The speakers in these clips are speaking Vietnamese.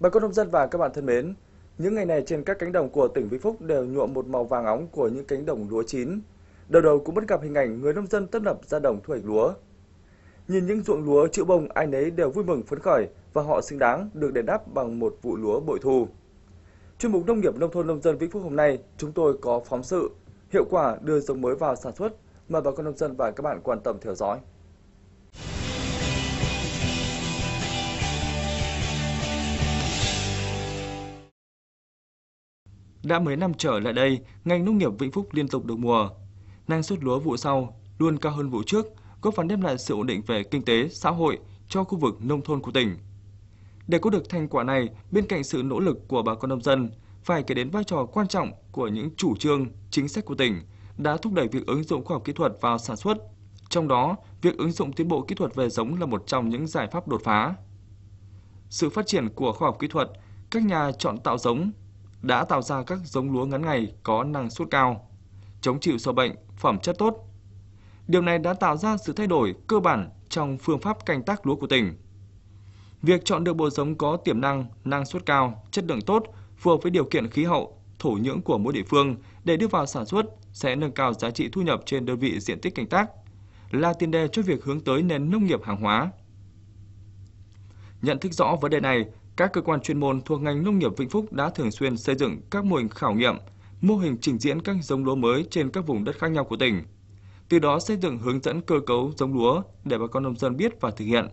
Bà con nông dân và các bạn thân mến, những ngày này trên các cánh đồng của tỉnh Vĩnh Phúc đều nhuộm một màu vàng óng của những cánh đồng lúa chín. Đầu đầu cũng bắt gặp hình ảnh người nông dân tấp nập ra đồng thu hoạch lúa. Nhìn những ruộng lúa chữ bông ai nấy đều vui mừng phấn khởi và họ xứng đáng được đền đáp bằng một vụ lúa bội thu. Chuyên mục Nông nghiệp Nông thôn Nông dân Vĩnh Phúc hôm nay, chúng tôi có phóng sự hiệu quả đưa giống mới vào sản xuất. Mời bà con nông dân và các bạn quan tâm theo dõi. Đã mấy năm trở lại đây, ngành nông nghiệp Vĩnh Phúc liên tục được mùa. Năng suất lúa vụ sau luôn cao hơn vụ trước, góp phần đem lại sự ổn định về kinh tế, xã hội cho khu vực nông thôn của tỉnh. Để có được thành quả này, bên cạnh sự nỗ lực của bà con nông dân, phải kể đến vai trò quan trọng của những chủ trương, chính sách của tỉnh đã thúc đẩy việc ứng dụng khoa học kỹ thuật vào sản xuất. Trong đó, việc ứng dụng tiến bộ kỹ thuật về giống là một trong những giải pháp đột phá. Sự phát triển của khoa học kỹ thuật, các nhà chọn tạo giống đã tạo ra các giống lúa ngắn ngày có năng suất cao, chống chịu sâu bệnh, phẩm chất tốt. Điều này đã tạo ra sự thay đổi cơ bản trong phương pháp canh tác lúa của tỉnh. Việc chọn được bộ giống có tiềm năng, năng suất cao, chất lượng tốt, phù hợp với điều kiện khí hậu, thổ nhưỡng của mỗi địa phương để đưa vào sản xuất sẽ nâng cao giá trị thu nhập trên đơn vị diện tích canh tác, là tiền đề cho việc hướng tới nền nông nghiệp hàng hóa. Nhận thức rõ vấn đề này, các cơ quan chuyên môn thuộc ngành nông nghiệp Vĩnh Phúc đã thường xuyên xây dựng các mô hình khảo nghiệm, mô hình trình diễn các giống lúa mới trên các vùng đất khác nhau của tỉnh. Từ đó xây dựng hướng dẫn cơ cấu giống lúa để bà con nông dân biết và thực hiện.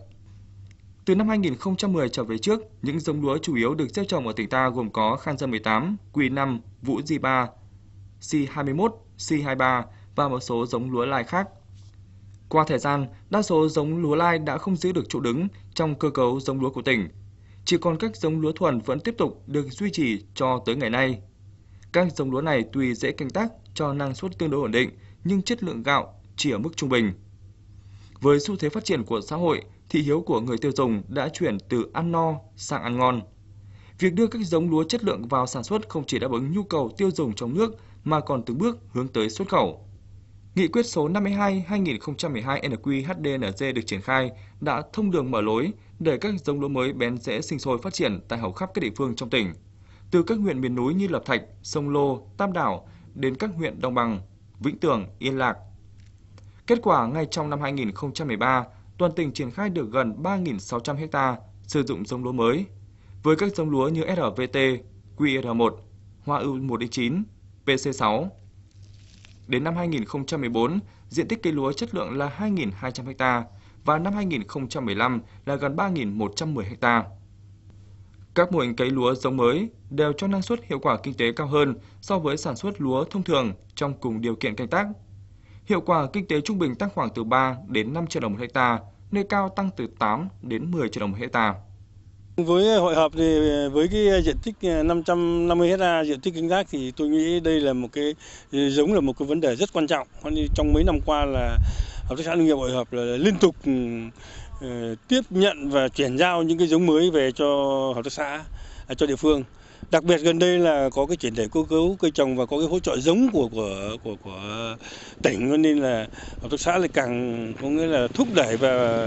Từ năm 2010 trở về trước, những giống lúa chủ yếu được gieo trồng ở tỉnh ta gồm có Khan Dân 18, Quỳ 5, Vũ Di 3, C21, C23 và một số giống lúa lai khác. Qua thời gian, đa số giống lúa lai đã không giữ được chỗ đứng trong cơ cấu giống lúa của tỉnh. Chỉ còn các giống lúa thuần vẫn tiếp tục được duy trì cho tới ngày nay. Các giống lúa này tuy dễ canh tác cho năng suất tương đối ổn định, nhưng chất lượng gạo chỉ ở mức trung bình. Với xu thế phát triển của xã hội, thị hiếu của người tiêu dùng đã chuyển từ ăn no sang ăn ngon. Việc đưa các giống lúa chất lượng vào sản xuất không chỉ đáp ứng nhu cầu tiêu dùng trong nước mà còn từng bước hướng tới xuất khẩu. Nghị quyết số 52/2012 NQ-HDNG được triển khai đã thông đường mở lối để các giống lúa mới bén rễ sinh sôi phát triển tại hầu khắp các địa phương trong tỉnh, từ các huyện miền núi như Lập Thạch, Sông Lô, Tam Đảo đến các huyện đồng bằng, Vĩnh Tường, Yên Lạc. Kết quả ngay trong năm 2013, toàn tỉnh triển khai được gần 3.600 ha sử dụng giống lúa mới, với các giống lúa như SRVT, QR1, Hoa ưu 1.9 PC6. Đến năm 2014, diện tích cây lúa chất lượng là 2.200 ha và năm 2015 là gần 3.110 ha. Các mô hình cấy lúa giống mới đều cho năng suất hiệu quả kinh tế cao hơn so với sản xuất lúa thông thường trong cùng điều kiện canh tác. Hiệu quả kinh tế trung bình tăng khoảng từ 3 đến 5 triệu đồng một hecta, nơi cao tăng từ 8 đến 10 triệu đồng một hecta. Với hội hợp thì với cái diện tích à, 550 hecta diện tích canh tác thì tôi nghĩ đây là một cái giống là một cái vấn đề rất quan trọng. Trong mấy năm qua là hợp tác xã nông nghiệp hội hợp là liên tục ừ, ừ, tiếp nhận và chuyển giao những cái giống mới về cho hợp tác xã à, cho địa phương. Đặc biệt gần đây là có cái chuyển thể cơ cấu cây trồng và có cái hỗ trợ giống của của của của tỉnh. Nên là hợp tác xã lại càng có nghĩa là thúc đẩy và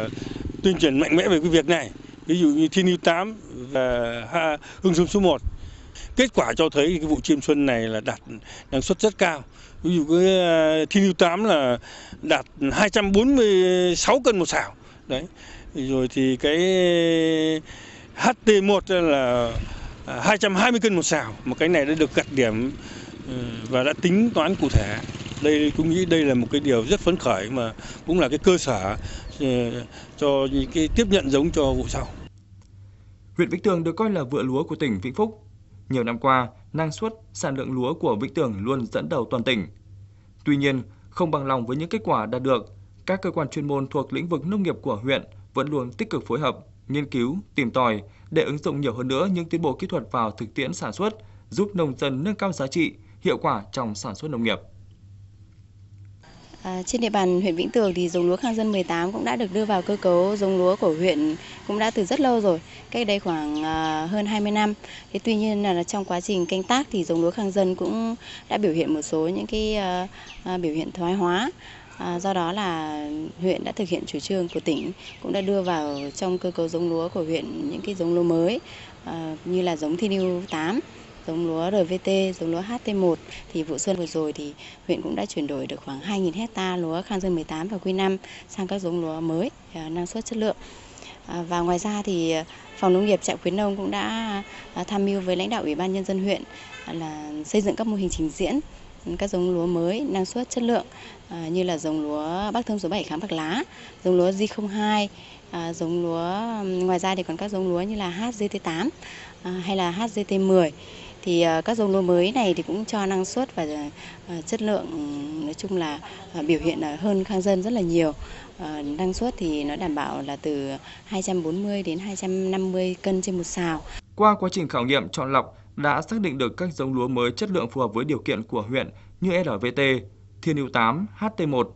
tuyên truyền mạnh mẽ về cái việc này. Ví dụ như thiên yêu 8 và hương sống số 1 kết quả cho thấy cái vụ chiêm xuân này là đạt năng suất rất cao. Ví dụ cái ờ, thiên lưu 8 là đạt 246 cân một xào. Đấy. Rồi thì cái HT1 là 220 cân một xào. Một cái này đã được gặt điểm ừ, và đã tính toán cụ thể. Đây cũng nghĩ đây là một cái điều rất phấn khởi mà cũng là cái cơ sở ờ, cho những cái tiếp nhận giống cho vụ sau. Huyện Vĩnh Tường được coi là vựa lúa của tỉnh Vĩnh Phúc. Nhiều năm qua, năng suất, sản lượng lúa của Vĩnh Tường luôn dẫn đầu toàn tỉnh. Tuy nhiên, không bằng lòng với những kết quả đạt được, các cơ quan chuyên môn thuộc lĩnh vực nông nghiệp của huyện vẫn luôn tích cực phối hợp, nghiên cứu, tìm tòi để ứng dụng nhiều hơn nữa những tiến bộ kỹ thuật vào thực tiễn sản xuất, giúp nông dân nâng cao giá trị, hiệu quả trong sản xuất nông nghiệp. À, trên địa bàn huyện Vĩnh Tường thì giống lúa Khang Dân 18 cũng đã được đưa vào cơ cấu giống lúa của huyện cũng đã từ rất lâu rồi, cách đây khoảng à, hơn 20 năm. Thế tuy nhiên là trong quá trình canh tác thì giống lúa Khang Dân cũng đã biểu hiện một số những cái à, à, biểu hiện thoái hóa. À, do đó là huyện đã thực hiện chủ trương của tỉnh cũng đã đưa vào trong cơ cấu giống lúa của huyện những cái giống lúa mới à, như là giống Thiên yêu 8, giống lúa RVT, giống lúa HT1 thì vụ xuân vừa rồi thì huyện cũng đã chuyển đổi được khoảng 2.000 hecta lúa Khang dương 18 và Quy 5 sang các giống lúa mới à, năng suất chất lượng. À, và ngoài ra thì à, phòng nông nghiệp trạm khuyến nông cũng đã tham mưu với lãnh đạo ủy ban nhân dân huyện là xây dựng các mô hình trình diễn các giống lúa mới năng suất chất lượng như là giống lúa Bắc Thơm số 7 kháng bạc lá, giống lúa J02, giống lúa ngoài ra thì còn các giống lúa như là HGT8 hay là HGT10 thì ờ, các giống lúa mới này thì cũng cho năng suất và ờ, ờ, chất lượng ừ, nói chung là biểu hiện hơn khang dân rất là nhiều. Năng suất thì nó đảm bảo là từ 240 đến 250 cân trên một sào. Qua quá trình khảo nghiệm chọn lọc đã xác định được các giống lúa mới chất lượng phù hợp với điều kiện của huyện như LVT, Thiên Hữu 8, HT1.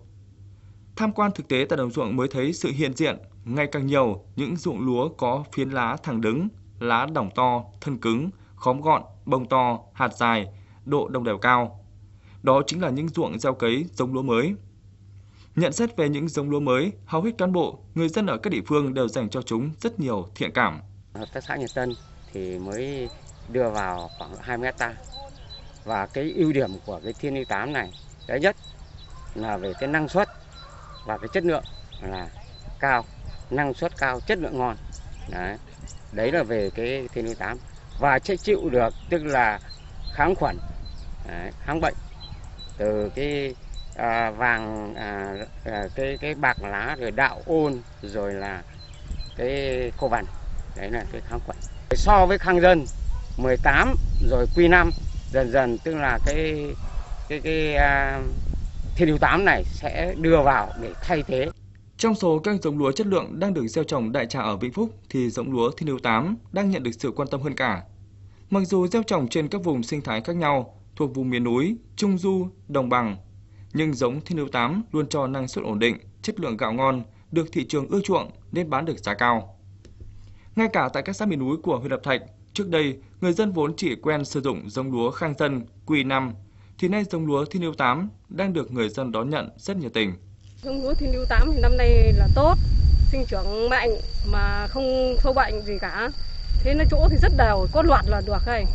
Tham quan thực tế tại đồng ruộng mới thấy sự hiện diện ngày càng nhiều những ruộng lúa có phiến lá thẳng đứng, lá đỏng to, thân cứng, khóm gọn, bông to, hạt dài, độ đồng đều cao. Đó chính là những ruộng gieo cấy giống lúa mới. Nhận xét về những giống lúa mới, hầu hết cán bộ, người dân ở các địa phương đều dành cho chúng rất nhiều thiện cảm. Hợp tác xã Nhật Tân thì mới đưa vào khoảng 20 hecta. Và cái ưu điểm của cái Thiên y 8 này, cái nhất là về cái năng suất và cái chất lượng là cao, năng suất cao, chất lượng ngon. Đấy, đấy là về cái Thiên y 8 và sẽ chịu được tức là kháng khuẩn, đấy, kháng bệnh. Từ cái à, vàng à, à, cái cái bạc lá rồi đạo ôn rồi là cái khô vằn. Đấy là cái kháng khuẩn. So với khang dân 18 rồi quy 5 dần dần tức là cái cái cái à, thiên điều 8 này sẽ đưa vào để thay thế. Trong số các giống lúa chất lượng đang được gieo trồng đại trà ở Vĩnh Phúc thì giống lúa Thiên Hữu 8 đang nhận được sự quan tâm hơn cả. Mặc dù gieo trồng trên các vùng sinh thái khác nhau, thuộc vùng miền núi, trung du, đồng bằng, nhưng giống Thiên Hữu 8 luôn cho năng suất ổn định, chất lượng gạo ngon, được thị trường ưa chuộng nên bán được giá cao. Ngay cả tại các xã miền núi của huyện Lập Thạch, Trước đây, người dân vốn chỉ quen sử dụng giống lúa khang dân Q5, thì nay giống lúa Thiên Hữu 8 đang được người dân đón nhận rất nhiệt tình. Giống lúa Thiên lưu 8 thì năm nay là tốt, sinh trưởng mạnh mà không sâu bệnh gì cả. Thế nó chỗ thì rất đều, có loạt là được hay.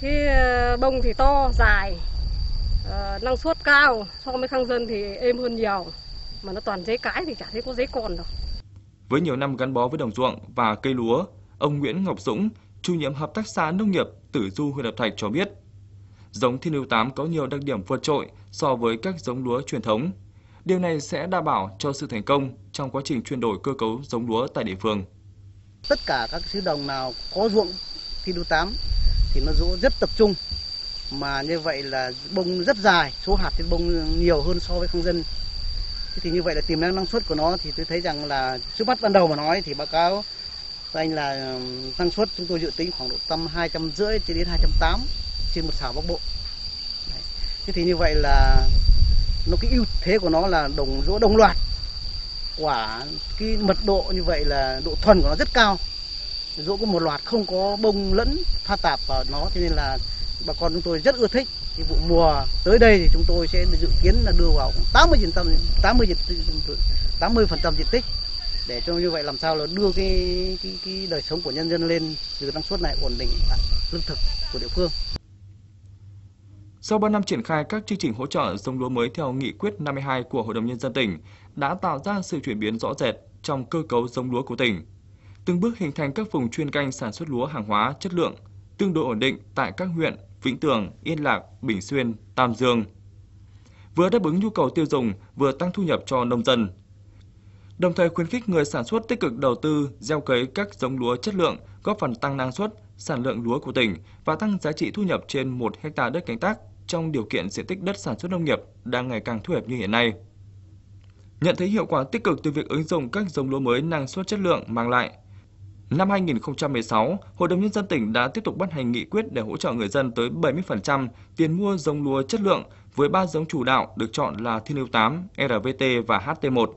Thế ờ, bông thì to, dài, uh, năng suất cao, so với khang dân thì êm hơn nhiều. Mà nó toàn giấy cái thì chả thấy có giấy còn đâu. Với nhiều năm gắn bó với đồng ruộng và cây lúa, ông Nguyễn Ngọc Dũng, chủ nhiệm hợp tác xã nông nghiệp Tử Du huyện Lập Thạch cho biết, giống Thiên Lưu 8 có nhiều đặc điểm vượt trội so với các giống lúa truyền thống. Điều này sẽ đảm bảo cho sự thành công trong quá trình chuyển đổi cơ cấu giống lúa tại địa phương. Tất cả các xứ đồng nào có ruộng thi đua 8 thì nó rỗ rất tập trung mà như vậy là bông rất dài, số hạt trên bông nhiều hơn so với không dân. Thế thì như vậy là tiềm năng năng suất của nó thì tôi thấy rằng là trước mắt ban đầu mà nói thì báo cáo anh là năng suất chúng tôi dự tính khoảng độ tầm hai trăm rưỡi cho đến hai trăm tám trên một xào bắc bộ Đấy. thế thì như vậy là nó cái ưu thế của nó là đồng rỗ đồng loạt. Quả cái mật độ như vậy là độ thuần của nó rất cao. Rỗ có một loạt không có bông lẫn pha tạp vào nó cho nên là bà con chúng tôi rất ưa thích. Thì vụ mùa tới đây thì chúng tôi sẽ dự kiến là đưa vào 80 phần trăm 80 80 phần trăm diện tích. Để cho như vậy làm sao là đưa cái cái, cái đời sống của nhân dân lên từ năng suất này ổn định lương thực của địa phương. Sau 3 năm triển khai các chương trình hỗ trợ giống lúa mới theo nghị quyết 52 của Hội đồng Nhân dân tỉnh đã tạo ra sự chuyển biến rõ rệt trong cơ cấu giống lúa của tỉnh. Từng bước hình thành các vùng chuyên canh sản xuất lúa hàng hóa chất lượng, tương đối ổn định tại các huyện Vĩnh Tường, Yên Lạc, Bình Xuyên, Tam Dương. Vừa đáp ứng nhu cầu tiêu dùng, vừa tăng thu nhập cho nông dân, đồng thời khuyến khích người sản xuất tích cực đầu tư gieo cấy các giống lúa chất lượng, góp phần tăng năng suất, sản lượng lúa của tỉnh và tăng giá trị thu nhập trên 1 hecta đất canh tác trong điều kiện diện tích đất sản xuất nông nghiệp đang ngày càng thu hẹp như hiện nay. Nhận thấy hiệu quả tích cực từ việc ứng dụng các giống lúa mới năng suất chất lượng mang lại, Năm 2016, Hội đồng Nhân dân tỉnh đã tiếp tục ban hành nghị quyết để hỗ trợ người dân tới 70% tiền mua giống lúa chất lượng với ba giống chủ đạo được chọn là Thiên Yêu 8, RVT và HT1.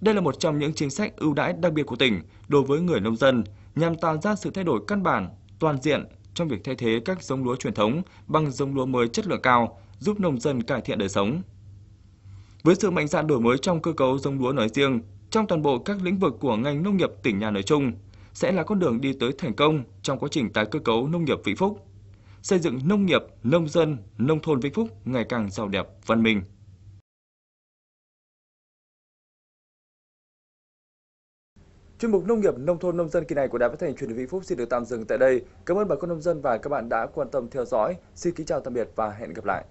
Đây là một trong những chính sách ưu đãi đặc biệt của tỉnh đối với người nông dân nhằm tạo ra sự thay đổi căn bản, toàn diện trong việc thay thế các giống lúa truyền thống bằng giống lúa mới chất lượng cao, giúp nông dân cải thiện đời sống. Với sự mạnh dạn đổi mới trong cơ cấu giống lúa nói riêng, trong toàn bộ các lĩnh vực của ngành nông nghiệp tỉnh nhà nói chung, sẽ là con đường đi tới thành công trong quá trình tái cơ cấu nông nghiệp Vĩnh Phúc, xây dựng nông nghiệp, nông dân, nông thôn Vĩnh Phúc ngày càng giàu đẹp, văn minh. Chuyên mục Nông nghiệp, Nông thôn, Nông dân kỳ này của Đài Phát thanh Truyền hình Vĩnh Phúc xin được tạm dừng tại đây. Cảm ơn bà con nông dân và các bạn đã quan tâm theo dõi. Xin kính chào tạm biệt và hẹn gặp lại.